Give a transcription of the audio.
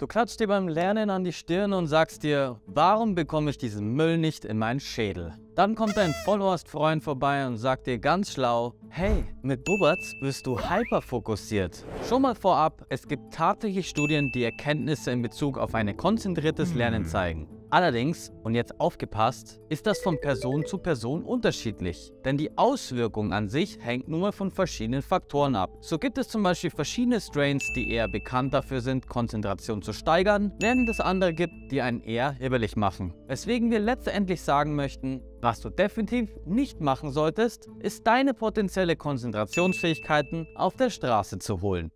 Du klatscht dir beim Lernen an die Stirn und sagst dir, warum bekomme ich diesen Müll nicht in meinen Schädel? Dann kommt dein Vollhorst-Freund vorbei und sagt dir ganz schlau, hey, mit Buberts wirst du hyperfokussiert. Schon mal vorab, es gibt tatsächlich Studien, die Erkenntnisse in Bezug auf ein konzentriertes Lernen zeigen. Allerdings, und jetzt aufgepasst, ist das von Person zu Person unterschiedlich, denn die Auswirkung an sich hängt nur von verschiedenen Faktoren ab. So gibt es zum Beispiel verschiedene Strains, die eher bekannt dafür sind, Konzentration zu steigern, während es andere gibt, die einen eher hibbelig machen. Weswegen wir letztendlich sagen möchten, was du definitiv nicht machen solltest, ist deine potenzielle Konzentrationsfähigkeiten auf der Straße zu holen.